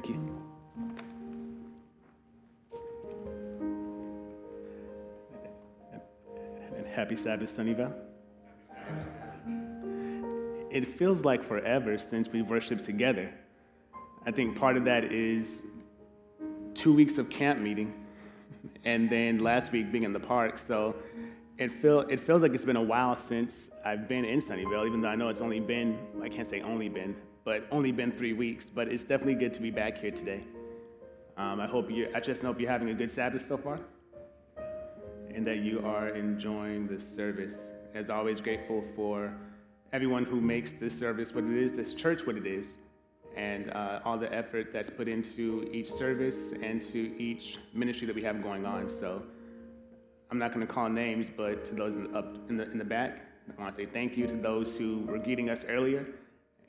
Thank you. And happy Sabbath, Sunnyvale. It feels like forever since we worshiped together. I think part of that is two weeks of camp meeting, and then last week being in the park. So it, feel, it feels like it's been a while since I've been in Sunnyvale, even though I know it's only been, I can't say only been, but only been three weeks. But it's definitely good to be back here today. Um, I hope you, I just hope you're having a good Sabbath so far, and that you are enjoying this service. As always, grateful for everyone who makes this service what it is, this church what it is, and uh, all the effort that's put into each service and to each ministry that we have going on. So I'm not going to call names, but to those in the, up in the, in the back, I want to say thank you to those who were greeting us earlier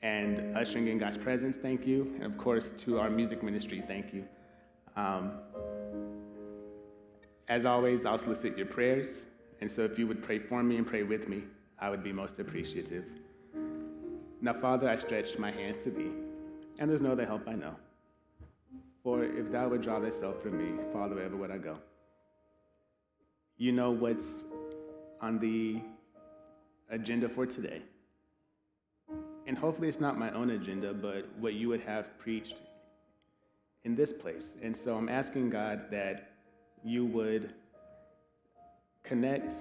and ushering in God's presence, thank you. And of course, to our music ministry, thank you. Um, as always, I'll solicit your prayers. And so if you would pray for me and pray with me, I would be most appreciative. Now, Father, I stretch my hands to thee, and there's no other help I know. For if thou would draw thyself from me, Father, wherever would I go? You know what's on the agenda for today. And hopefully it's not my own agenda, but what you would have preached in this place. And so I'm asking God that you would connect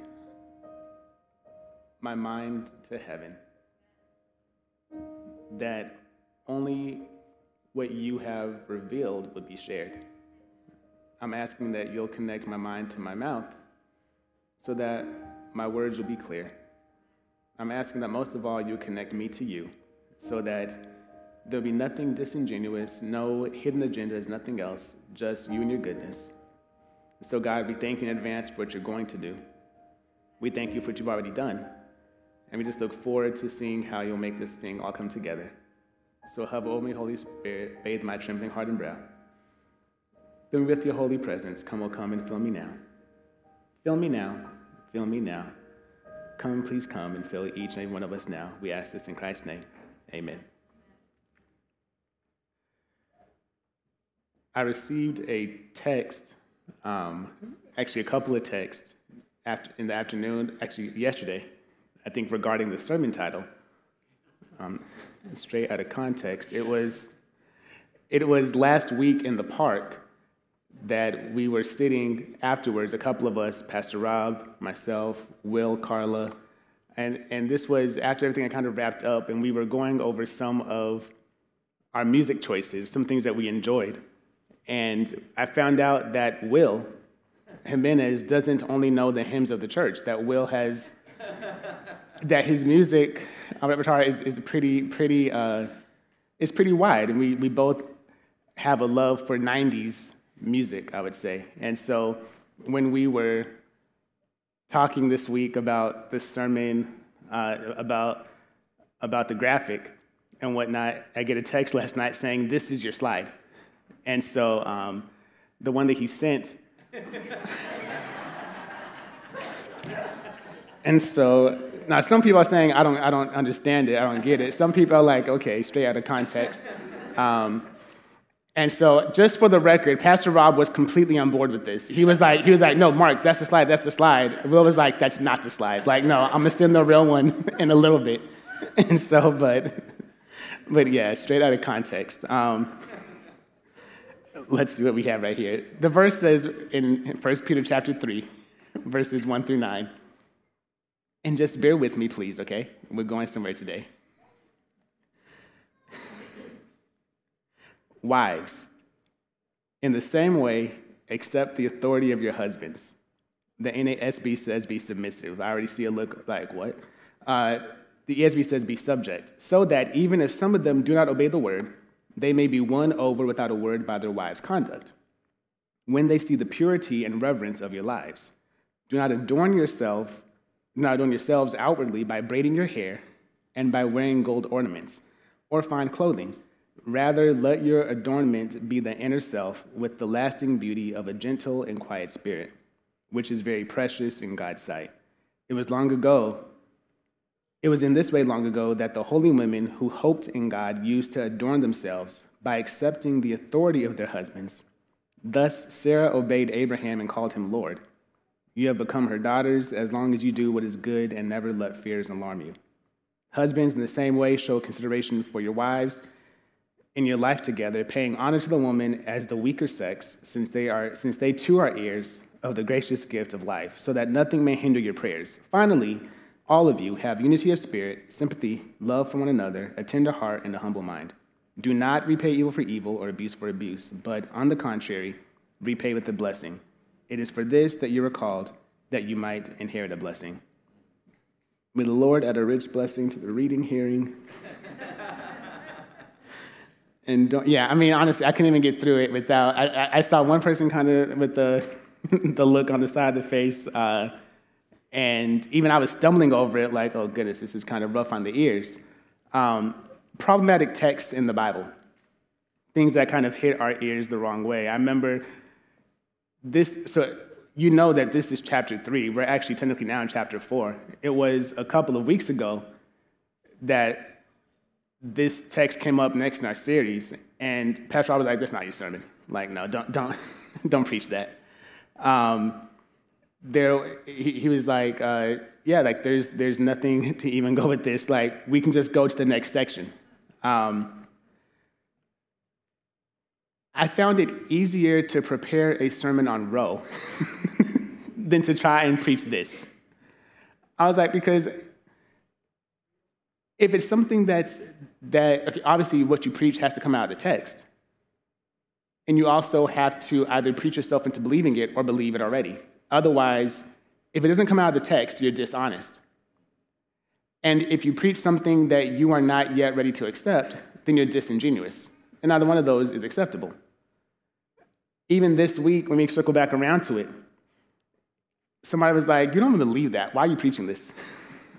my mind to heaven, that only what you have revealed would be shared. I'm asking that you'll connect my mind to my mouth so that my words will be clear. I'm asking that most of all, you connect me to you so that there'll be nothing disingenuous, no hidden agendas, nothing else, just you and your goodness. So, God, we thank you in advance for what you're going to do. We thank you for what you've already done. And we just look forward to seeing how you'll make this thing all come together. So hover over me, Holy Spirit, bathe my trembling heart and brow. Fill me with your holy presence. Come, will come and fill me now. Fill me now. Fill me now. Come, please come and fill each and every one of us now. We ask this in Christ's name. Amen. I received a text, um, actually a couple of texts after, in the afternoon, actually yesterday, I think regarding the sermon title. Um, straight out of context, it was, it was last week in the park that we were sitting afterwards, a couple of us, Pastor Rob, myself, Will, Carla, and, and this was after everything I kind of wrapped up, and we were going over some of our music choices, some things that we enjoyed. And I found out that Will Jimenez doesn't only know the hymns of the church, that Will has, that his music repertoire is, is pretty, pretty, uh, is pretty wide. And we, we both have a love for 90s music, I would say. And so when we were talking this week about the sermon, uh, about, about the graphic and whatnot, I get a text last night saying, This is your slide. And so um, the one that he sent, and so now some people are saying, I don't, I don't understand it, I don't get it. Some people are like, okay, straight out of context. Um, and so, just for the record, Pastor Rob was completely on board with this. He was like, he was like, no, Mark, that's the slide, that's the slide. Will was like, that's not the slide. Like, no, I'm gonna send the real one in a little bit. And so, but, but yeah, straight out of context. Um, let's see what we have right here. The verse says in 1 Peter chapter 3, verses 1 through 9. And just bear with me, please, okay? We're going somewhere today. Wives, in the same way, accept the authority of your husbands. The NASB says be submissive. I already see a look like, what? Uh, the ESV says be subject, so that even if some of them do not obey the word, they may be won over without a word by their wives' conduct. When they see the purity and reverence of your lives, do not adorn yourself, do not adorn yourselves outwardly by braiding your hair and by wearing gold ornaments or fine clothing Rather, let your adornment be the inner self with the lasting beauty of a gentle and quiet spirit, which is very precious in God's sight. It was long ago It was in this way long ago that the holy women who hoped in God used to adorn themselves by accepting the authority of their husbands. Thus, Sarah obeyed Abraham and called him Lord. You have become her daughters as long as you do what is good and never let fears alarm you. Husbands, in the same way, show consideration for your wives in your life together, paying honor to the woman as the weaker sex, since they, are, since they too are heirs of the gracious gift of life, so that nothing may hinder your prayers. Finally, all of you have unity of spirit, sympathy, love for one another, a tender heart, and a humble mind. Do not repay evil for evil or abuse for abuse, but on the contrary, repay with a blessing. It is for this that you were called, that you might inherit a blessing. May the Lord add a rich blessing to the reading, hearing. And don't, yeah, I mean, honestly, I couldn't even get through it without. I, I saw one person kind of with the, the look on the side of the face. Uh, and even I was stumbling over it, like, oh goodness, this is kind of rough on the ears. Um, problematic texts in the Bible, things that kind of hit our ears the wrong way. I remember this, so you know that this is chapter three. We're actually technically now in chapter four. It was a couple of weeks ago that this text came up next in our series, and Pastor Rob was like, "That's not your sermon. Like, no, don't, don't, don't preach that." Um, there he, he was like uh, yeah like there's there's nothing to even go with this like we can just go to the next section um, i found it easier to prepare a sermon on roe than to try and preach this i was like because if it's something that's that obviously what you preach has to come out of the text and you also have to either preach yourself into believing it or believe it already Otherwise, if it doesn't come out of the text, you're dishonest. And if you preach something that you are not yet ready to accept, then you're disingenuous. And neither one of those is acceptable. Even this week, when we circle back around to it, somebody was like, You don't believe that. Why are you preaching this?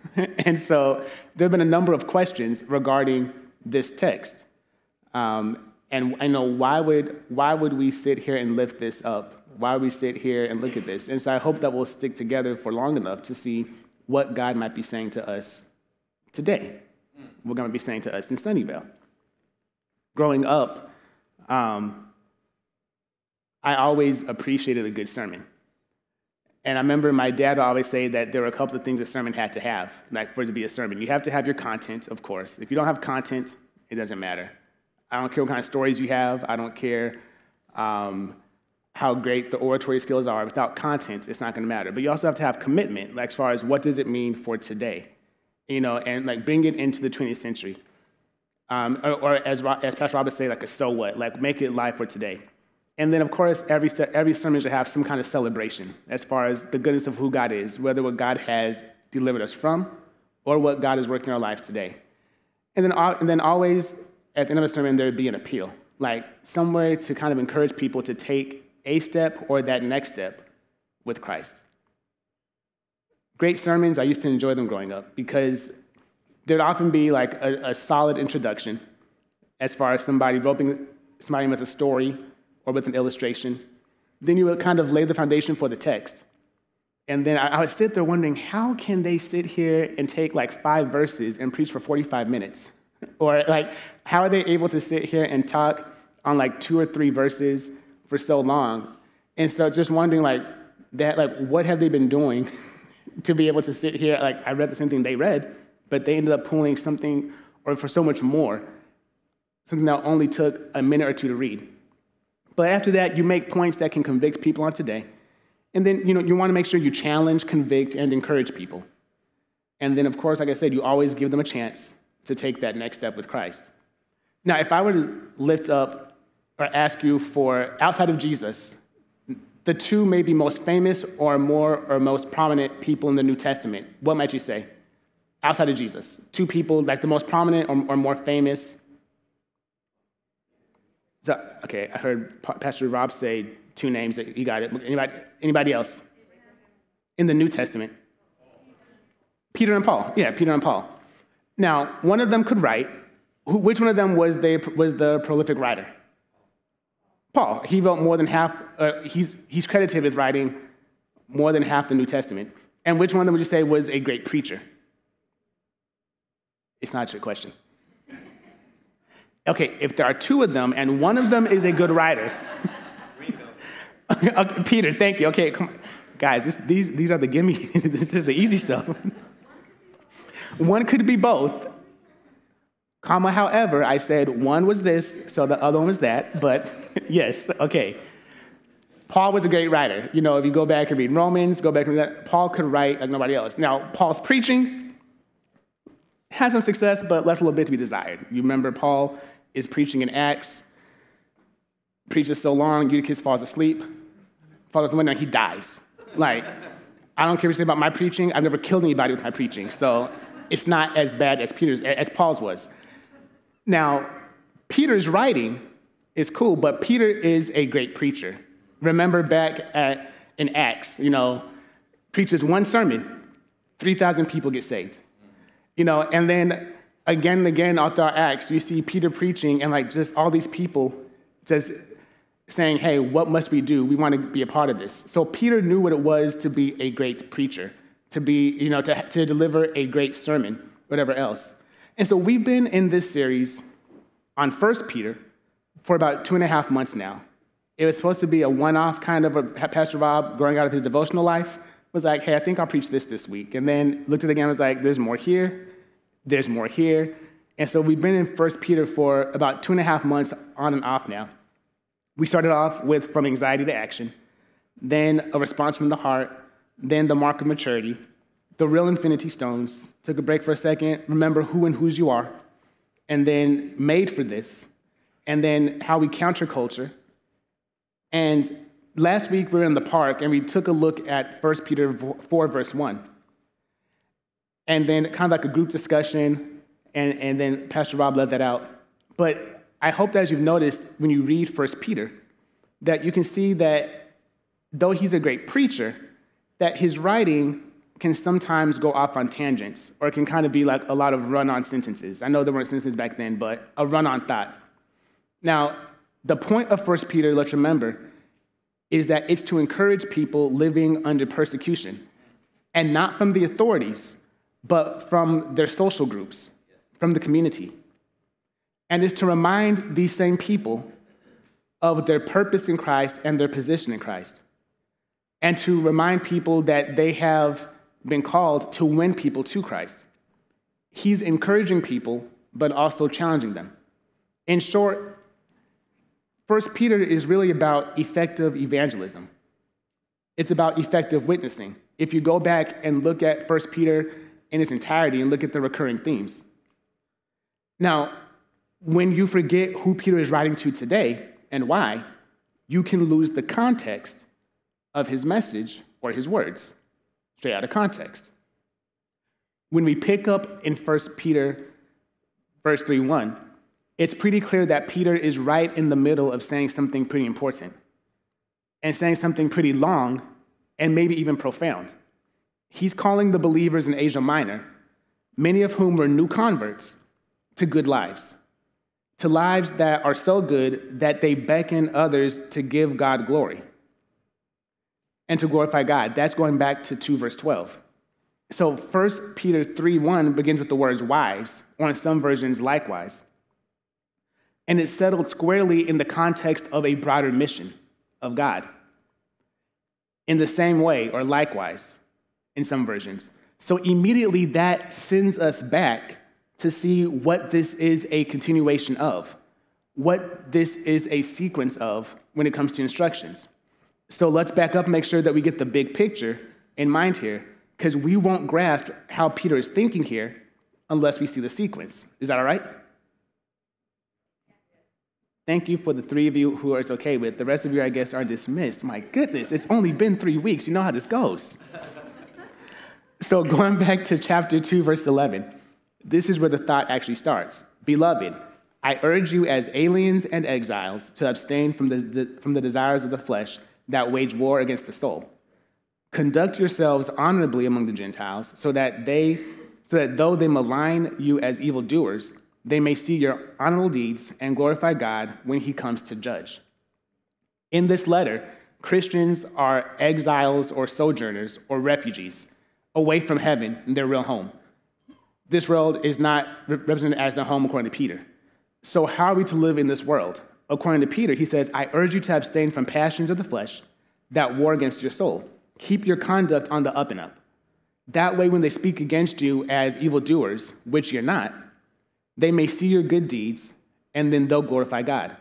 and so there have been a number of questions regarding this text. Um, and I know why would, why would we sit here and lift this up why we sit here and look at this. And so I hope that we'll stick together for long enough to see what God might be saying to us today. We're going to be saying to us in Sunnyvale. Growing up, um, I always appreciated a good sermon. And I remember my dad would always say that there were a couple of things a sermon had to have, like for it to be a sermon. You have to have your content, of course. If you don't have content, it doesn't matter. I don't care what kind of stories you have. I don't care um, how great the oratory skills are. Without content, it's not going to matter. But you also have to have commitment, like as far as what does it mean for today, you know, and like bring it into the 20th century. Um, or, or, as, as Pastor Robert say, like a so what, like make it live for today. And then, of course, every, every sermon should have some kind of celebration as far as the goodness of who God is, whether what God has delivered us from or what God is working in our lives today. And then, and then always at the end of a sermon, there would be an appeal, like somewhere to kind of encourage people to take a step or that next step with Christ. Great sermons, I used to enjoy them growing up because there'd often be like a, a solid introduction as far as somebody roping somebody with a story or with an illustration. Then you would kind of lay the foundation for the text. And then I, would sit there wondering, how can they sit here and take like five verses and preach for 45 minutes? Or like, how are they able to sit here and talk on like two or three verses for so long. And so just wondering like that, like what have they been doing to be able to sit here? Like I read the same thing they read, but they ended up pulling something or for so much more, something that only took a minute or two to read. But after that, you make points that can convict people on today. And then you know you want to make sure you challenge, convict, and encourage people. And then, of course, like I said, you always give them a chance to take that next step with Christ. Now, if I were to lift up or ask you for, outside of Jesus, the two maybe most famous or more or most prominent people in the New Testament, what might you say? Outside of Jesus, two people like the most prominent or, or more famous. So, okay, I heard Pastor Rob say two names. That you got it. Anybody, anybody else? In the New Testament. Peter and Paul. Yeah, Peter and Paul. Now, one of them could write. Which one of them was, was the prolific writer? Paul. He wrote more than half, uh, he's, he's credited with writing more than half the New Testament. And which one of them would you say was a great preacher? It's not your question. Okay, if there are two of them and one of them is a good writer. okay, Peter, thank you. Okay, come on. Guys, this, these, these are the gimme, this is the easy stuff. one could be both, comma, however, I said one was this, so the other one was that, but yes, okay. Paul was a great writer. You know, if you go back and read Romans, go back and read that, Paul could write like nobody else. Now, Paul's preaching had some success, but left a little bit to be desired. You remember Paul is preaching in Acts, preaches so long, Eutychus falls asleep, falls out the window, and he dies. Like, I don't care what you say about my preaching. I've never killed anybody with my preaching, so it's not as bad as Peter's, as Paul's was. Now, Peter's writing is cool, but Peter is a great preacher. Remember back at, in Acts, you know, preaches one sermon, 3,000 people get saved. You know, and then again and again throughout Acts, you see Peter preaching and like just all these people just saying, hey, what must we do? We want to be a part of this. So Peter knew what it was to be a great preacher, to be, you know, to, to deliver a great sermon, whatever else. And so we've been in this series on First Peter for about two and a half months now. It was supposed to be a one-off kind of a Pastor Rob growing out of his devotional life was like, hey, I think I'll preach this this week. And then looked at it again and was like, there's more here, there's more here. And so we've been in First Peter for about two and a half months on and off now. We started off with from anxiety to action, then a response from the heart, then the mark of maturity, the real infinity stones. Took a break for a second, remember who and whose you are, and then made for this, and then how we counter culture. And last week we were in the park and we took a look at 1 Peter 4, verse 1. And then kind of like a group discussion, and, and then Pastor Rob led that out. But I hope that as you've noticed when you read 1 Peter, that you can see that though he's a great preacher, that his writing can sometimes go off on tangents or it can kind of be like a lot of run on sentences. I know there weren't sentences back then, but a run on thought. Now, the point of 1 Peter, let's remember, is that it's to encourage people living under persecution and not from the authorities, but from their social groups, from the community and is to remind these same people of their purpose in Christ and their position in Christ, and to remind people that they have been called to win people to Christ. He's encouraging people, but also challenging them. In short, First Peter is really about effective evangelism. It's about effective witnessing. If you go back and look at First Peter in its entirety and look at the recurring themes. Now, when you forget who Peter is writing to today and why, you can lose the context of his message or his words straight out of context. When we pick up in 1 Peter verse 3 1, it's pretty clear that Peter is right in the middle of saying something pretty important and saying something pretty long and maybe even profound. He's calling the believers in Asia Minor, many of whom were new converts, to good lives to lives that are so good that they beckon others to give God glory and to glorify God. That's going back to 2 verse 12. So 1 Peter 3 1 begins with the words wives, or in some versions, likewise. And it's settled squarely in the context of a broader mission of God. In the same way, or likewise, in some versions. So immediately that sends us back to see what this is a continuation of, what this is a sequence of when it comes to instructions. So let's back up and make sure that we get the big picture in mind here, because we won't grasp how Peter is thinking here unless we see the sequence. Is that all right? Thank you for the three of you who are it's okay with. The rest of you, I guess, are dismissed. My goodness, it's only been three weeks. You know how this goes. So, going back to chapter 2, verse 11. This is where the thought actually starts. Beloved, I urge you as aliens and exiles to abstain from the, the, from the desires of the flesh that wage war against the soul. Conduct yourselves honorably among the Gentiles, so that they so that though they malign you as evildoers, they may see your honorable deeds and glorify God when he comes to judge. In this letter, Christians are exiles or sojourners or refugees away from heaven, and their real home. this world is not represented as their home according to Peter. So, how are we to live in this world? According to Peter, he says, I urge you to abstain from passions of the flesh that war against your soul. Keep your conduct on the up and up. That way, when they speak against you as evildoers, which you're not, they may see your good deeds and then they'll glorify God.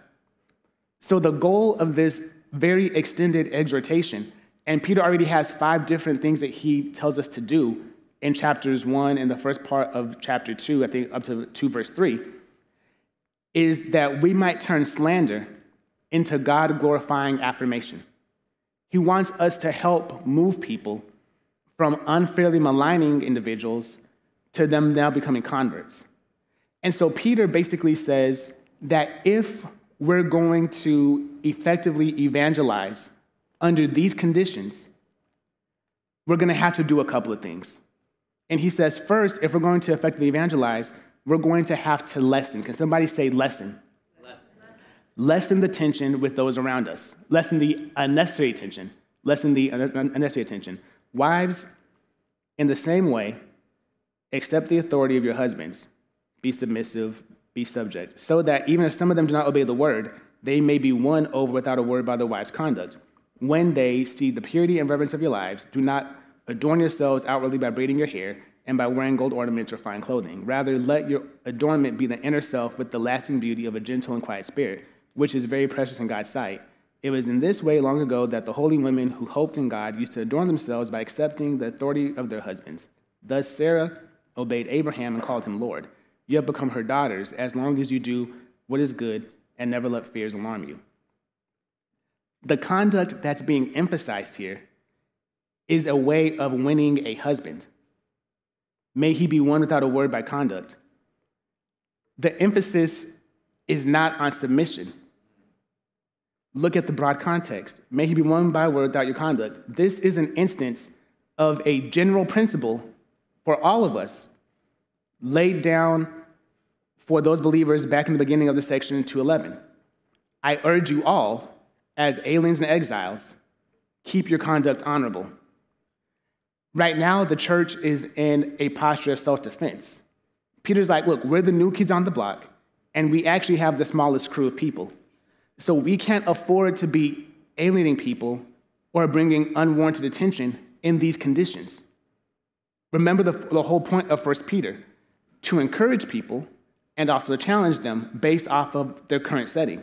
So, the goal of this very extended exhortation, and Peter already has five different things that he tells us to do in chapters one and the first part of chapter two, I think up to 2 verse 3, is that we might turn slander into God glorifying affirmation. He wants us to help move people from unfairly maligning individuals to them now becoming converts. And so Peter basically says that if we're going to effectively evangelize under these conditions, we're going to have to do a couple of things. And he says, first, if we're going to effectively evangelize, we're going to have to lessen. Can somebody say lessen? Lessen, the tension with those around us, lessen the unnecessary tension, lessen the unnecessary tension. Wives, in the same way, accept the authority of your husbands, be submissive, be subject, so that even if some of them do not obey the word, they may be won over without a word by their wife's conduct. When they see the purity and reverence of your lives, do not adorn yourselves outwardly by braiding your hair and by wearing gold ornaments or fine clothing. Rather, let your adornment be the inner self with the lasting beauty of a gentle and quiet spirit, which is very precious in God's sight. It was in this way long ago that the holy women who hoped in God used to adorn themselves by accepting the authority of their husbands. Thus, Sarah obeyed Abraham and called him Lord. You have become her daughters as long as you do what is good and never let fears alarm you. The conduct that's being emphasized here is a way of winning a husband. May he be won without a word by conduct. The emphasis is not on submission. Look at the broad context. May he be won by word without your conduct. This is an instance of a general principle for all of us laid down for those believers back in the beginning of the section in 211. I urge you all, as aliens and exiles, keep your conduct honorable. Right now, the church is in a posture of self defense. Peter's like, look, we're the new kids on the block, and we actually have the smallest crew of people. So we can't afford to be alienating people or bringing unwarranted attention in these conditions. Remember the, the whole point of 1 Peter to encourage people and also to challenge them based off of their current setting.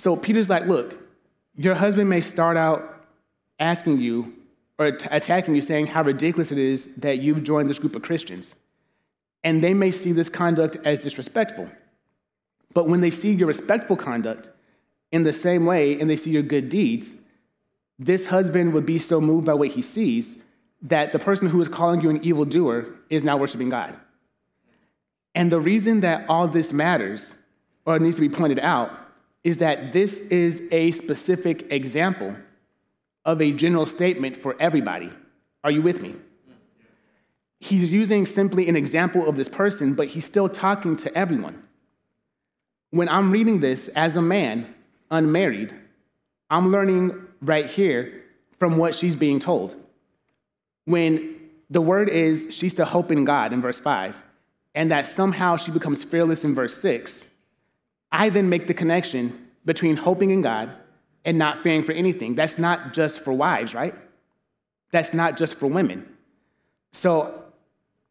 So Peter's like, look, your husband may start out asking you or attacking you, saying how ridiculous it is that you've joined this group of Christians. And they may see this conduct as disrespectful. But when they see your respectful conduct in the same way and they see your good deeds, this husband would be so moved by what he sees that the person who is calling you an evildoer is now worshiping God. And the reason that all this matters, or needs to be pointed out, is that this is a specific example of a general statement for everybody. Are you with me? He's using simply an example of this person, but he's still talking to everyone. When I'm reading this as a man, unmarried, I'm learning right here from what she's being told. When the word is she's to hope in God in verse 5, and that somehow she becomes fearless in verse 6, I then make the connection between hoping in God and not fearing for anything. That's not just for wives, right? That's not just for women. So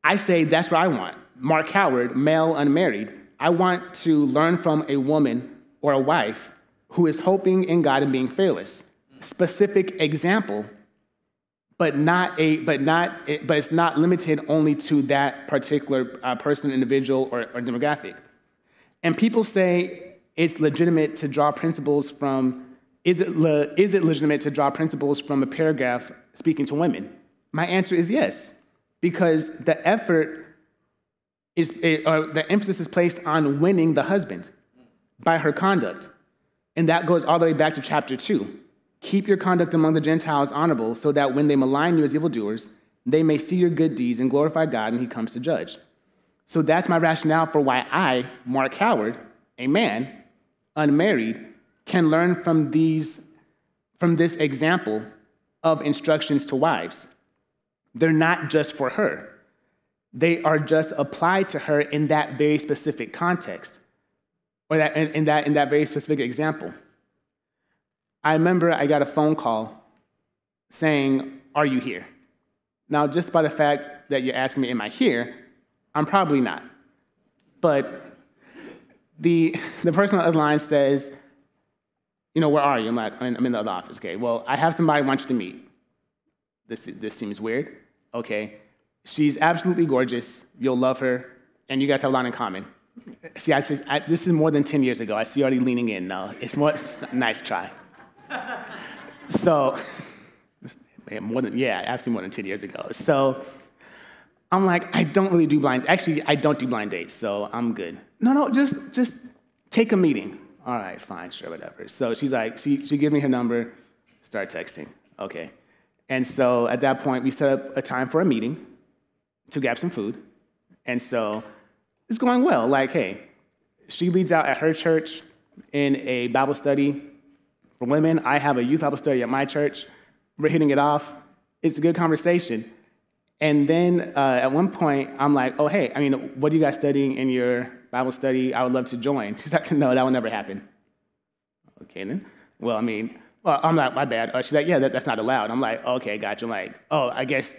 I say that's what I want. Mark Howard, male, unmarried. I want to learn from a woman or a wife who is hoping in God and being fearless. Specific example, but not a, but not, but it's not limited only to that particular uh, person, individual, or, or demographic. And people say it's legitimate to draw principles from is it, le- is it legitimate to draw principles from a paragraph speaking to women? My answer is yes, because the effort is, eh, or the emphasis is placed on winning the husband by her conduct. And that goes all the way back to chapter 2. Keep your conduct among the Gentiles honorable, so that when they malign you as evildoers, they may see your good deeds and glorify God when he comes to judge. So that's my rationale for why I, Mark Howard, a man, unmarried, can learn from these from this example of instructions to wives. They're not just for her. They are just applied to her in that very specific context, or that, in, in that, in that very specific example. I remember I got a phone call saying, Are you here? Now, just by the fact that you're asking me, Am I here? I'm probably not. But the, the person on the other line says, You know, where are you? I'm like, I'm in the other office. Okay, well, I have somebody I want you to meet. This, this seems weird. Okay. She's absolutely gorgeous. You'll love her. And you guys have a lot in common. See, I, I, this is more than 10 years ago. I see you already leaning in. No, it's more, it's nice try. so, more than, yeah, absolutely more than 10 years ago. So, I'm like, I don't really do blind, actually, I don't do blind dates, so I'm good. No, no, just, just take a meeting. All right, fine, sure, whatever. So she's like, she, she gave me her number, start texting. Okay. And so at that point, we set up a time for a meeting to grab some food. And so it's going well. Like, hey, she leads out at her church in a Bible study for women. I have a youth Bible study at my church. We're hitting it off. It's a good conversation. And then uh, at one point, I'm like, oh, hey, I mean, what are you guys studying in your Bible study? I would love to join. She's like, no, that will never happen. Okay, then. Well, I mean, well, I'm like, my bad. Uh, she's like, yeah, that, that's not allowed. I'm like, okay, gotcha. I'm like, oh, I guess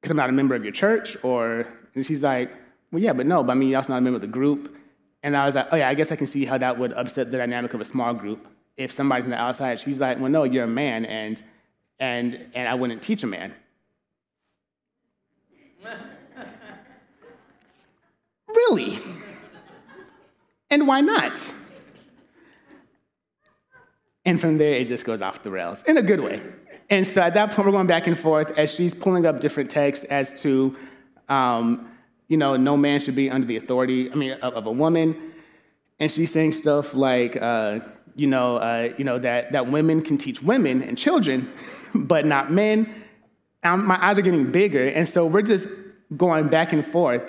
because I'm not a member of your church, or, and she's like, well, yeah, but no, but I mean, you're also not a member of the group. And I was like, oh, yeah, I guess I can see how that would upset the dynamic of a small group. If somebody from the outside, she's like, well, no, you're a man, and, and, and I wouldn't teach a man. Really? And why not? And from there, it just goes off the rails in a good way. And so at that point, we're going back and forth as she's pulling up different texts as to, um, you know, no man should be under the authority, I mean, of, of a woman. And she's saying stuff like, uh, you know, uh, you know that, that women can teach women and children, but not men. And my eyes are getting bigger. And so we're just going back and forth.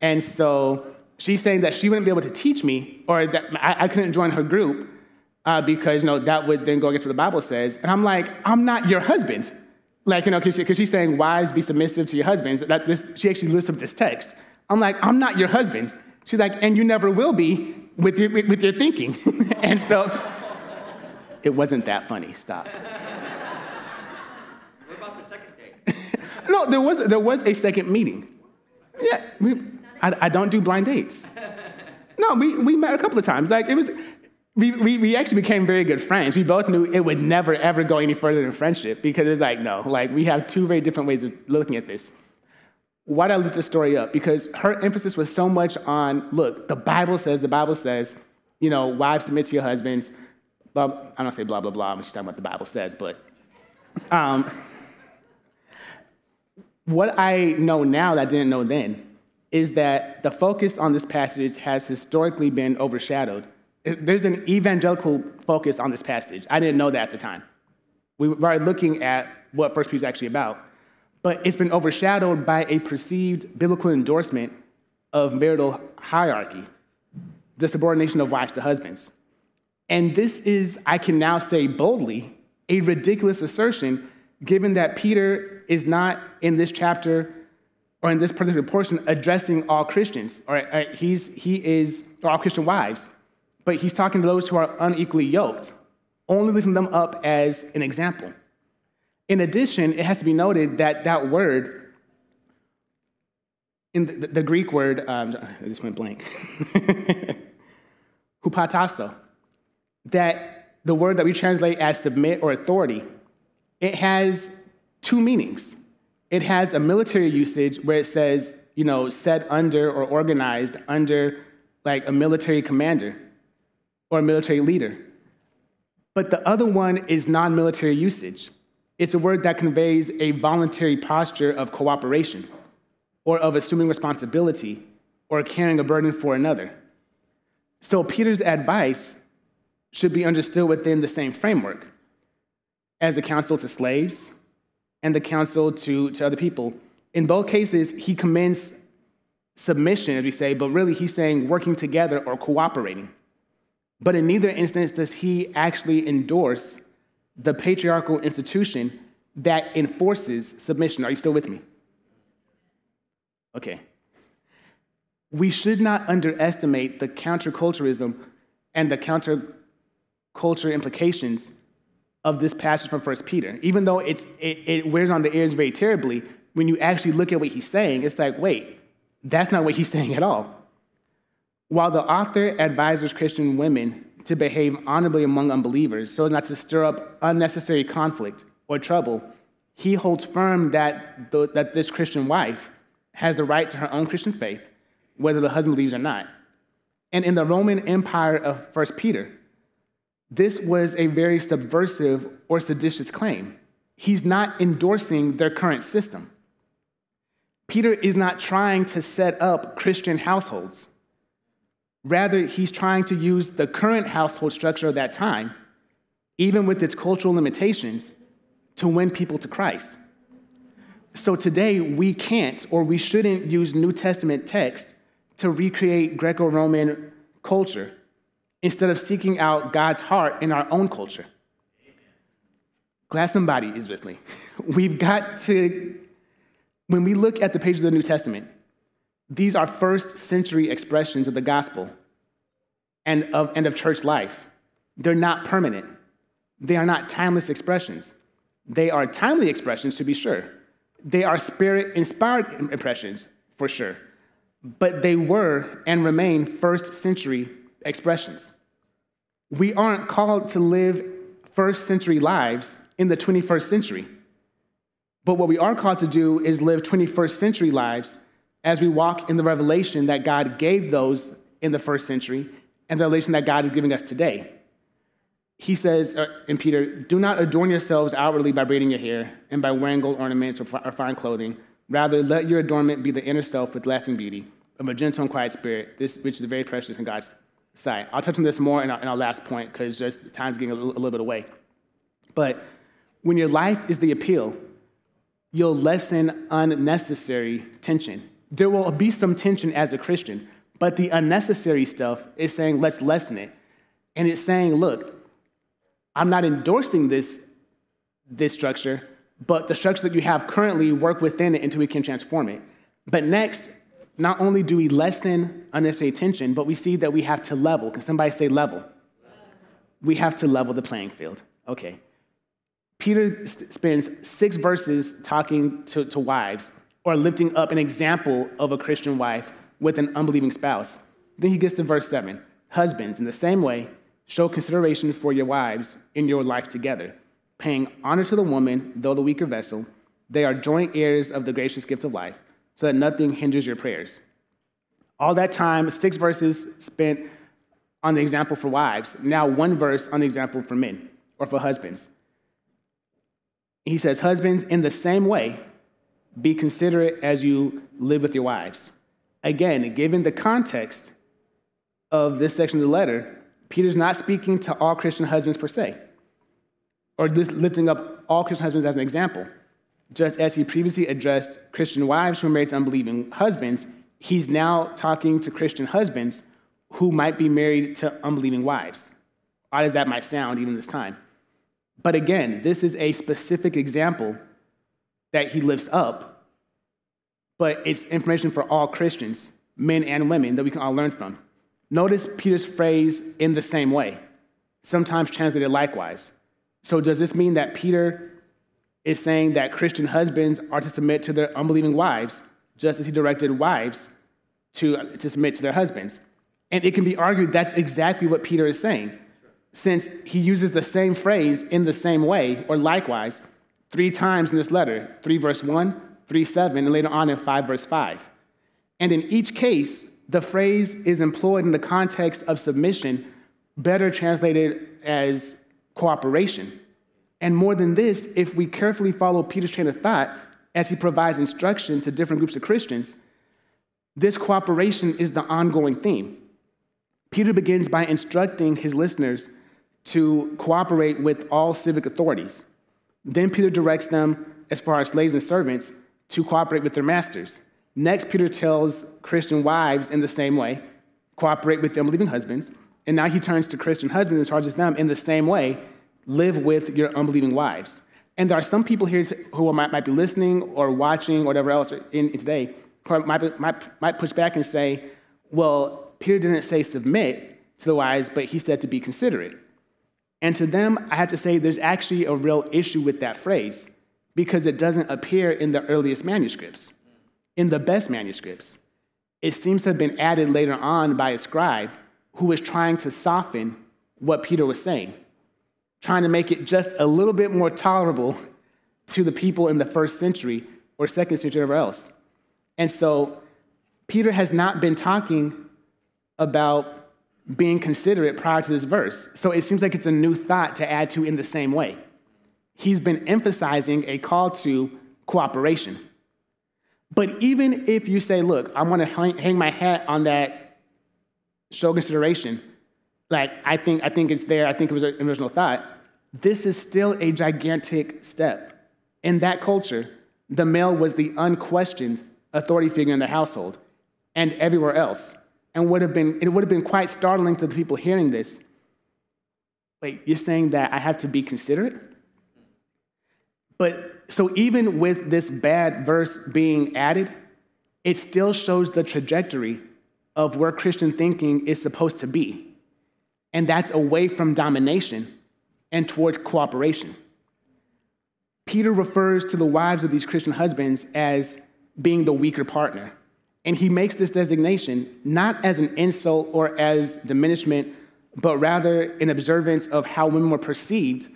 And so she's saying that she wouldn't be able to teach me or that I, I couldn't join her group uh, because you know that would then go against what the Bible says. And I'm like, I'm not your husband. Like, you know, because she, she's saying, wives, be submissive to your husbands. That this, she actually lists up this text. I'm like, I'm not your husband. She's like, and you never will be with your, with your thinking. and so it wasn't that funny. Stop. What about the second date? No, there was, there was a second meeting. Yeah, we, I, I don't do blind dates. No, we, we met a couple of times. Like, it was, we, we, we actually became very good friends. We both knew it would never, ever go any further than friendship because it's like, no, like we have two very different ways of looking at this. Why did I lift this story up? Because her emphasis was so much on, look, the Bible says, the Bible says, you know, wives submit to your husbands. Blah, I don't say blah, blah, blah, but she's talking about the Bible says, but um, what I know now that I didn't know then is that the focus on this passage has historically been overshadowed there's an evangelical focus on this passage. I didn't know that at the time. We were looking at what First Peter is actually about, but it's been overshadowed by a perceived biblical endorsement of marital hierarchy, the subordination of wives to husbands. And this is, I can now say boldly, a ridiculous assertion given that Peter is not in this chapter or in this particular portion addressing all Christians, or, he's, he is all Christian wives but he's talking to those who are unequally yoked, only lifting them up as an example. In addition, it has to be noted that that word, in the, the Greek word, um, I just went blank, hupatasso, that the word that we translate as submit or authority, it has two meanings. It has a military usage where it says, you know, set under or organized under like a military commander or a military leader. But the other one is non military usage. It's a word that conveys a voluntary posture of cooperation or of assuming responsibility or carrying a burden for another. So Peter's advice should be understood within the same framework as a counsel to slaves and the counsel to, to other people. In both cases, he commends submission, as we say, but really he's saying working together or cooperating. But in neither instance does he actually endorse the patriarchal institution that enforces submission. Are you still with me? Okay, we should not underestimate the counterculturalism and the counterculture implications of this passage from 1 Peter. Even though it's, it, it wears on the ears very terribly, when you actually look at what he's saying, it's like, wait, that's not what he's saying at all. While the author advises Christian women to behave honorably among unbelievers so as not to stir up unnecessary conflict or trouble, he holds firm that, the, that this Christian wife has the right to her own Christian faith, whether the husband believes or not. And in the Roman Empire of 1 Peter, this was a very subversive or seditious claim. He's not endorsing their current system. Peter is not trying to set up Christian households. Rather, he's trying to use the current household structure of that time, even with its cultural limitations, to win people to Christ. So today, we can't or we shouldn't use New Testament text to recreate Greco Roman culture instead of seeking out God's heart in our own culture. Glad somebody is listening. We've got to, when we look at the pages of the New Testament, these are first century expressions of the gospel and of, and of church life. They're not permanent, they are not timeless expressions. They are timely expressions, to be sure. They are spirit inspired impressions, for sure. But they were and remain first century expressions. We aren't called to live first century lives in the 21st century. But what we are called to do is live 21st century lives as we walk in the revelation that God gave those in the first century and the revelation that God is giving us today. He says uh, in Peter, Do not adorn yourselves outwardly by braiding your hair and by wearing gold ornaments or, or fine clothing. Rather, let your adornment be the inner self with lasting beauty, of a gentle and quiet spirit, this which is very precious in God's sight. I'll touch on this more in our, in our last point because just time's getting a little, a little bit away. But when your life is the appeal, you'll lessen unnecessary tension. There will be some tension as a Christian, but the unnecessary stuff is saying, let's lessen it. And it's saying, look, I'm not endorsing this, this structure, but the structure that you have currently, work within it until we can transform it. But next, not only do we lessen unnecessary tension, but we see that we have to level. Can somebody say level? We have to level the playing field. Okay. Peter spends six verses talking to, to wives or lifting up an example of a Christian wife with an unbelieving spouse. Then he gets to verse seven Husbands, in the same way, show consideration for your wives in your life together, paying honor to the woman, though the weaker vessel. They are joint heirs of the gracious gift of life so that nothing hinders your prayers. All that time, six verses spent on the example for wives, now one verse on the example for men or for husbands. He says, Husbands, in the same way, be considerate as you live with your wives. Again, given the context of this section of the letter, Peter's not speaking to all Christian husbands per se, or lifting up all Christian husbands as an example just as he previously addressed Christian wives who are married to unbelieving husbands, he's now talking to Christian husbands who might be married to unbelieving wives. Odd as that might sound, even this time. But again, this is a specific example that he lifts up, but it's information for all Christians, men and women, that we can all learn from. Notice Peter's phrase in the same way, sometimes translated likewise. So, does this mean that Peter is saying that Christian husbands are to submit to their unbelieving wives, just as he directed wives to, to submit to their husbands. And it can be argued that's exactly what Peter is saying, since he uses the same phrase in the same way, or likewise, three times in this letter 3 verse 1, 3 7, and later on in 5 verse 5. And in each case, the phrase is employed in the context of submission, better translated as cooperation. And more than this, if we carefully follow Peter's train of thought as he provides instruction to different groups of Christians, this cooperation is the ongoing theme. Peter begins by instructing his listeners to cooperate with all civic authorities. Then Peter directs them, as far as slaves and servants, to cooperate with their masters. Next, Peter tells Christian wives in the same way, cooperate with their unbelieving husbands. And now he turns to Christian husbands and charges them in the same way, live with your unbelieving wives. And there are some people here who might, might be listening or watching or whatever else in, in today who might, might, might push back and say, Well, Peter didn't say submit to the wives, but he said to be considerate. And to them, I have to say there's actually a real issue with that phrase because it doesn't appear in the earliest manuscripts, in the best manuscripts. It seems to have been added later on by a scribe who was trying to soften what Peter was saying, trying to make it just a little bit more tolerable to the people in the first century or second century or whatever else. And so Peter has not been talking about being considerate prior to this verse. So it seems like it's a new thought to add to in the same way. He's been emphasizing a call to cooperation. But even if you say, look, I want to hang my hat on that show consideration, like I think, I think it's there, I think it was an original thought, this is still a gigantic step. In that culture, the male was the unquestioned authority figure in the household and everywhere else and would have been, it would have been quite startling to the people hearing this. Wait, you're saying that I have to be considerate? But so even with this bad verse being added, it still shows the trajectory of where Christian thinking is supposed to be. And that's away from domination and towards cooperation. Peter refers to the wives of these Christian husbands as being the weaker partner. And he makes this designation not as an insult or as diminishment, but rather in observance of how women were perceived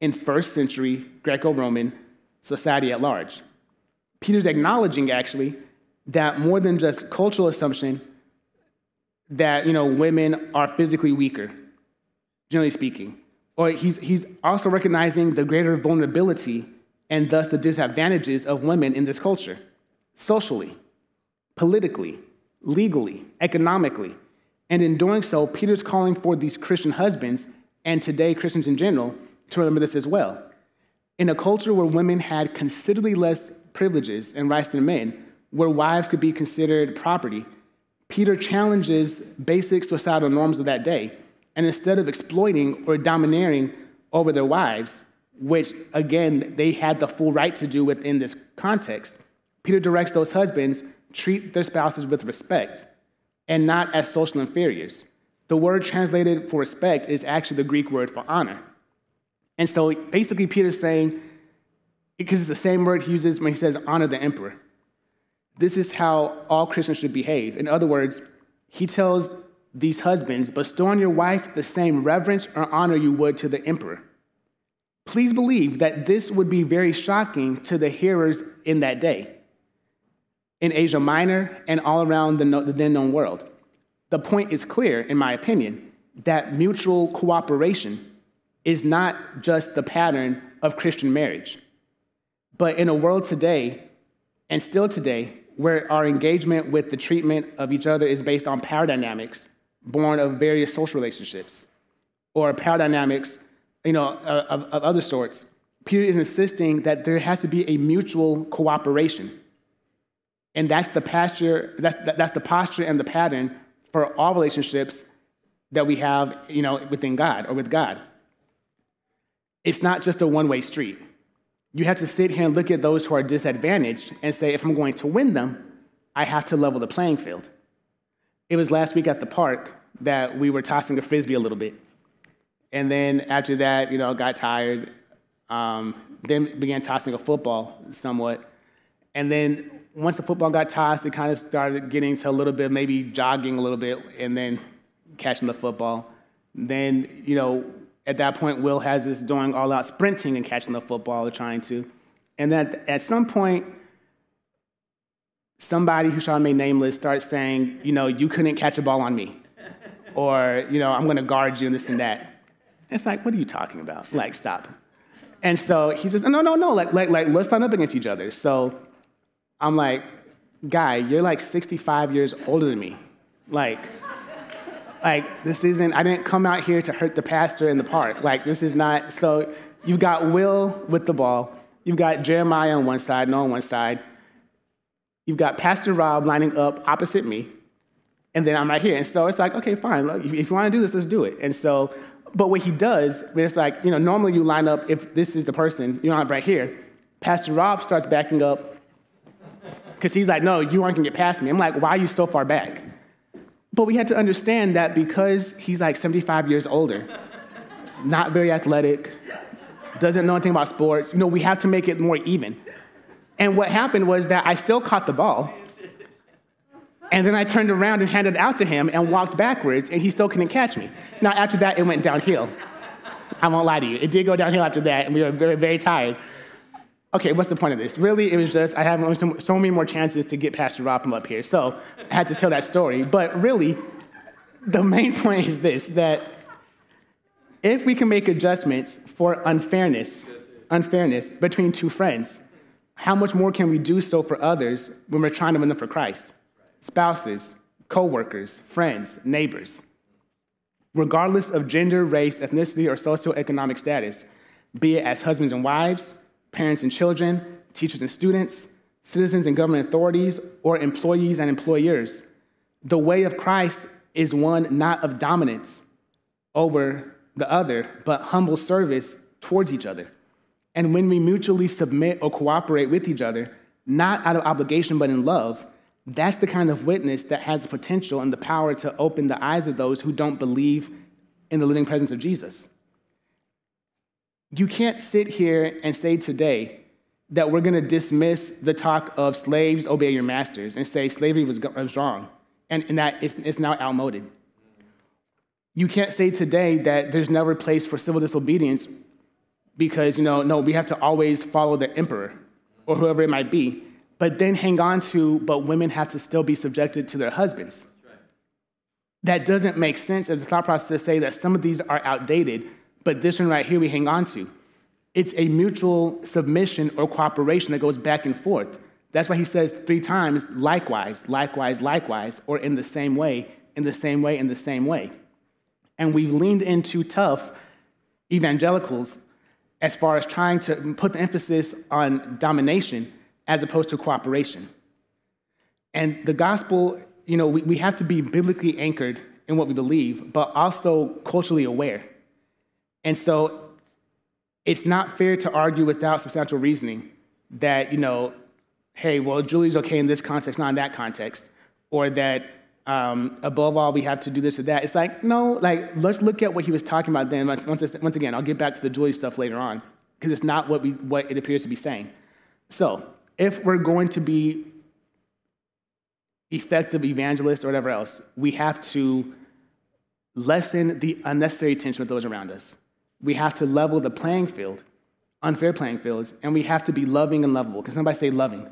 in first century Greco Roman society at large. Peter's acknowledging actually that more than just cultural assumption that you know women are physically weaker, generally speaking. Or he's, he's also recognizing the greater vulnerability and thus the disadvantages of women in this culture, socially politically, legally, economically. And in doing so, Peter's calling for these Christian husbands, and today Christians in general, to remember this as well. In a culture where women had considerably less privileges and rights than men, where wives could be considered property, Peter challenges basic societal norms of that day. And instead of exploiting or domineering over their wives, which again they had the full right to do within this context, Peter directs those husbands treat their spouses with respect and not as social inferiors. The word translated for respect is actually the Greek word for honor. And so basically, Peter's saying, because it's the same word he uses when he says honor the emperor. This is how all Christians should behave. In other words, he tells these husbands, bestow on your wife the same reverence or honor you would to the emperor. Please believe that this would be very shocking to the hearers in that day in Asia Minor, and all around the, the then known world. The point is clear, in my opinion, that mutual cooperation is not just the pattern of Christian marriage. But in a world today, and still today, where our engagement with the treatment of each other is based on power dynamics born of various social relationships, or power dynamics you know, of, of other sorts, Peter is insisting that there has to be a mutual cooperation. And that's the posture, that's, that's the posture and the pattern for all relationships that we have, you know, within God or with God. It's not just a one-way street. You have to sit here and look at those who are disadvantaged and say, if I'm going to win them, I have to level the playing field. It was last week at the park that we were tossing a frisbee a little bit. And then after that, you know, got tired, um, then began tossing a football somewhat. And then once the football got tossed, it kind of started getting to a little bit, maybe jogging a little bit, and then catching the football. Then, you know, at that point, Will has this doing all out sprinting and catching the football, or trying to. And then at some point, somebody who shall remain nameless starts saying, you know, you couldn't catch a ball on me. or, you know, I'm going to guard you and this and that. And it's like, what are you talking about? Like, stop. And so he says, no, no, no, like, like, like let's line up against each other. So I'm like, guy, you're like 65 years older than me. Like, like this isn't, I didn't come out here to hurt the pastor in the park. Like, this is not, so you've got Will with the ball. You've got Jeremiah on one side, no on one side. You've got Pastor Rob lining up opposite me. And then I'm right here. And so it's like, okay, fine. Look, if you want to do this, let's do it. And so, but what he does, it's like, you know, normally you line up if this is the person, you line up right here. Pastor Rob starts backing up because he's like, no, you aren't going to get past me. I'm like, why are you so far back? But we had to understand that because he's like 75 years older, not very athletic, doesn't know anything about sports, you know, we have to make it more even. And what happened was that I still caught the ball. And then I turned around and handed it out to him and walked backwards, and he still couldn't catch me. Now, after that, it went downhill. I won't lie to you. It did go downhill after that, and we were very, very tired. Okay, what's the point of this? Really, it was just I have so many more chances to get Pastor Rob from up here, so I had to tell that story. But really, the main point is this that if we can make adjustments for unfairness, unfairness between two friends, how much more can we do so for others when we're trying to win them for Christ? Spouses, co-workers, friends, neighbors. Regardless of gender, race, ethnicity, or socioeconomic status, be it as husbands and wives, parents and children, teachers and students, citizens and government authorities, or employees and employers. The way of Christ is one not of dominance over the other, but humble service towards each other. And when we mutually submit or cooperate with each other, not out of obligation but in love, that's the kind of witness that has the potential and the power to open the eyes of those who don't believe in the living presence of Jesus. You can't sit here and say today that we're going to dismiss the talk of slaves obey your masters and say slavery was, was wrong and, and that it's, it's now outmoded. You can't say today that there's never a place for civil disobedience because, you know, no, we have to always follow the emperor or whoever it might be, but then hang on to, but women have to still be subjected to their husbands. That doesn't make sense as a thought process to say that some of these are outdated but this one right here we hang on to. It's a mutual submission or cooperation that goes back and forth. That's why he says three times, likewise, likewise, likewise, or in the same way, in the same way, in the same way. And we've leaned into tough evangelicals as far as trying to put the emphasis on domination as opposed to cooperation. And the gospel, you know, we, we have to be biblically anchored in what we believe, but also culturally aware. And so it's not fair to argue without substantial reasoning that, you know, hey, well, jewelry's okay in this context, not in that context, or that um, above all, we have to do this or that. It's like, no, like, let's look at what he was talking about then. Once, once again, I'll get back to the jewelry stuff later on, because it's not what, we, what it appears to be saying. So, if we're going to be effective evangelists or whatever else, we have to lessen the unnecessary tension with those around us. We have to level the playing field, unfair playing fields, and we have to be loving and lovable. Can somebody say loving?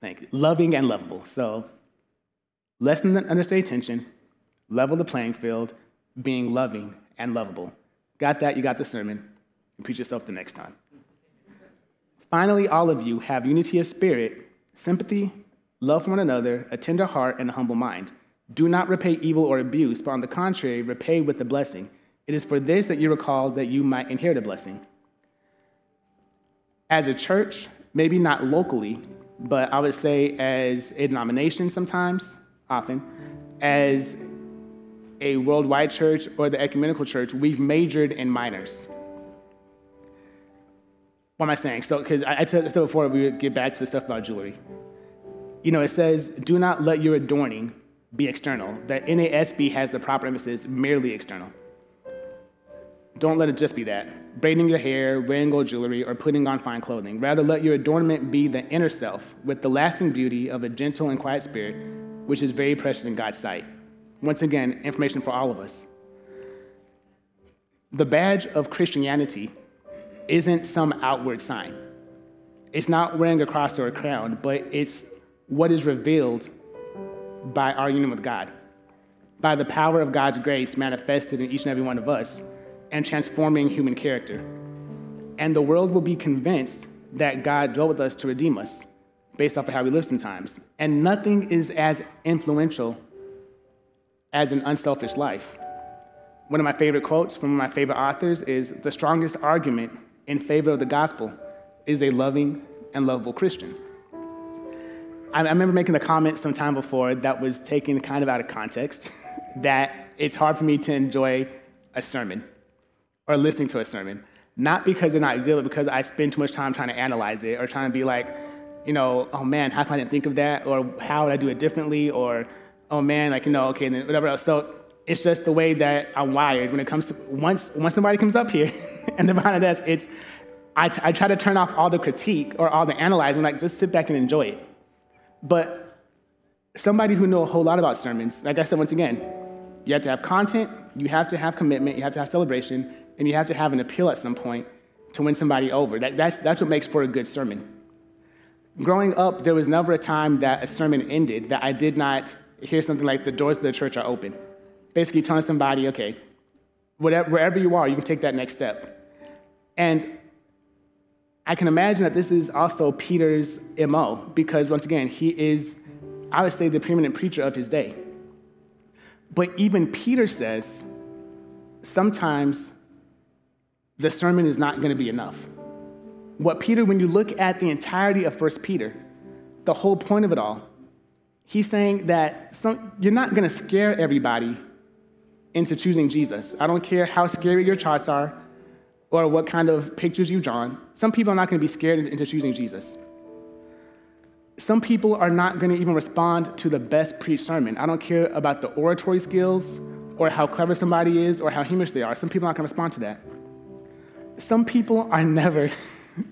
Thank you. Loving and lovable. So, lessen the unnecessary tension, level the playing field, being loving and lovable. Got that? You got the sermon. You preach yourself the next time. Finally, all of you have unity of spirit, sympathy, love for one another, a tender heart, and a humble mind. Do not repay evil or abuse, but on the contrary, repay with a blessing. It is for this that you were called that you might inherit a blessing. As a church, maybe not locally, but I would say as a denomination sometimes, often, as a worldwide church or the ecumenical church, we've majored in minors. What am I saying? So, because I, I said before, we would get back to the stuff about jewelry. You know, it says, do not let your adorning be external. That NASB has the proper emphasis merely external. Don't let it just be that. Braiding your hair, wearing gold jewelry, or putting on fine clothing. Rather, let your adornment be the inner self with the lasting beauty of a gentle and quiet spirit, which is very precious in God's sight. Once again, information for all of us. The badge of Christianity isn't some outward sign. It's not wearing a cross or a crown, but it's what is revealed by our union with God, by the power of God's grace manifested in each and every one of us and transforming human character. And the world will be convinced that God dwelt with us to redeem us based off of how we live sometimes. And nothing is as influential as an unselfish life. One of my favorite quotes from one of my favorite authors is The strongest argument in favor of the gospel is a loving and lovable Christian. I, remember making the comment some time before that was taken kind of out of context that it's hard for me to enjoy a sermon or listening to a sermon. Not because they're not good, but because I spend too much time trying to analyze it or trying to be like, you know, oh man, how come I didn't think of that? Or how would I do it differently? Or, oh man, like, you know, okay, and then whatever else. So it's just the way that I'm wired when it comes to, once, once somebody comes up here and they're behind a desk, it's, I, t- I try to turn off all the critique or all the analyzing, like just sit back and enjoy it. But somebody who knows a whole lot about sermons, like I said once again, you have to have content, you have to have commitment, you have to have celebration, and you have to have an appeal at some point to win somebody over. That, that's, that's what makes for a good sermon. Growing up, there was never a time that a sermon ended that I did not hear something like, the doors of the church are open. Basically telling somebody, okay, whatever, wherever you are, you can take that next step. And I can imagine that this is also Peter's MO, because once again, he is, I would say, the preeminent preacher of his day. But even Peter says sometimes the sermon is not going to be enough. What Peter, when you look at the entirety of 1 Peter, the whole point of it all, he's saying that some, you're not going to scare everybody into choosing Jesus. I don't care how scary your charts are or what kind of pictures you've drawn. Some people are not going to be scared into choosing Jesus. Some people are not going to even respond to the best preached sermon. I don't care about the oratory skills or how clever somebody is or how humorous they are. Some people are not going to respond to that. Some people are never,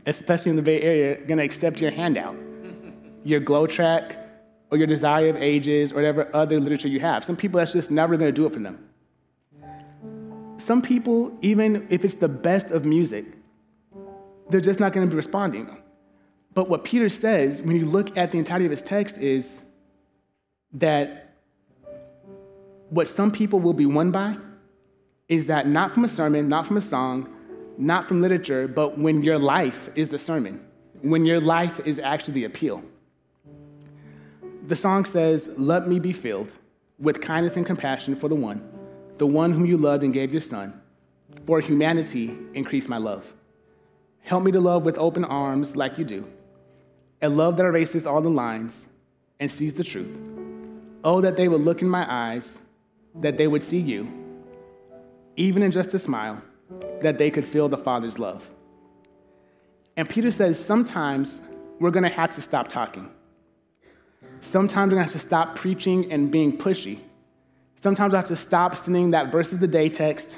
especially in the Bay Area, going to accept your handout, your GLOW tract, or your desire of ages, or whatever other literature you have. Some people, that's just never going to do it for them. Some people, even if it's the best of music, they're just not going to be responding. But what Peter says, when you look at the entirety of his text, is that what some people will be won by is that not from a sermon, not from a song, not from literature, but when your life is the sermon, when your life is actually the appeal. The song says, Let me be filled with kindness and compassion for the one, the one whom you loved and gave your son. For humanity, increase my love. Help me to love with open arms like you do a love that erases all the lines and sees the truth. Oh, that they would look in my eyes, that they would see you, even in just a smile, that they could feel the Father's love. And Peter says sometimes we're to have to stop talking. Sometimes we're to have to stop preaching and being pushy. Sometimes we have to stop sending that verse of the day text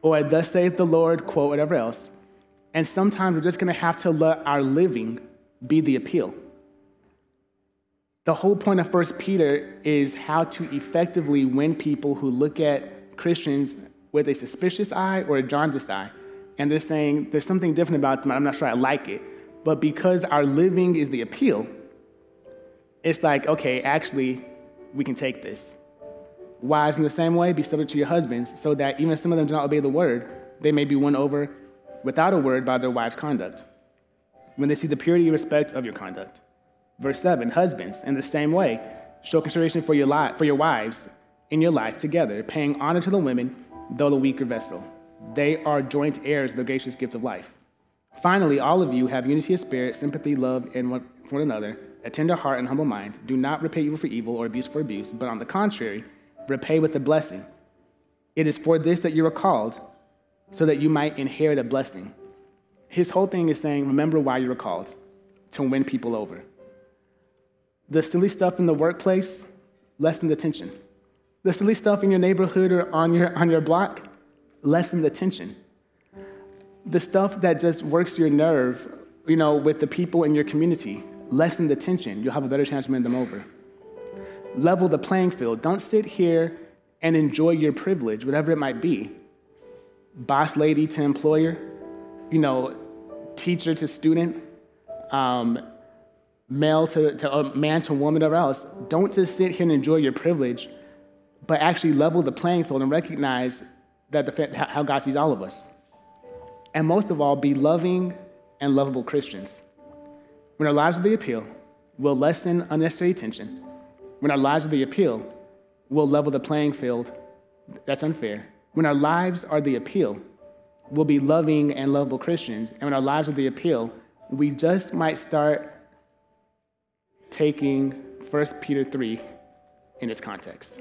or thus saith the Lord quote, whatever else. And sometimes we're just going to have to let our living be the appeal. The whole point of 1 Peter is how to effectively win people who look at Christians with a suspicious eye or a jaundiced eye. And they're saying, there's something different about them, I'm not sure I like it. But because our living is the appeal, it's like, okay, actually, we can take this. Wives, in the same way, be subject to your husbands, so that even if some of them do not obey the word, they may be won over without a word by their wives' conduct when they see the purity and respect of your conduct. Verse 7 Husbands, in the same way, show consideration for your, li- for your wives in your life together, paying honor to the women, though the weaker vessel. They are joint heirs of the gracious gift of life. Finally, all of you have unity of spirit, sympathy, love, and one, for one another, a tender heart and humble mind. Do not repay evil for evil or abuse for abuse, but on the contrary, repay with a blessing. It is for this that you are called, so that you might inherit a blessing. His whole thing is saying, remember why you were called to win people over. The silly stuff in the workplace, lessen the tension. The silly stuff in your neighborhood or on your, on your block, lessen the tension. The stuff that just works your nerve, you know, with the people in your community, lessen the tension. You'll have a better chance to win them over. Level the playing field. Don't sit here and enjoy your privilege, whatever it might be. Boss lady to employer, you know, teacher to student, um, male to, to uh, man to woman, or else. Don't just sit here and enjoy your privilege, but actually level the playing field and recognize that the, how God sees all of us. And most of all, be loving and lovable Christians. When our lives are the appeal, we'll lessen unnecessary tension. When our lives are the appeal, we'll level the playing field that's unfair. When our lives are the appeal, we'll be loving and lovable Christians. And when our lives are the appeal, we just might start taking 1 Peter 3 in its context.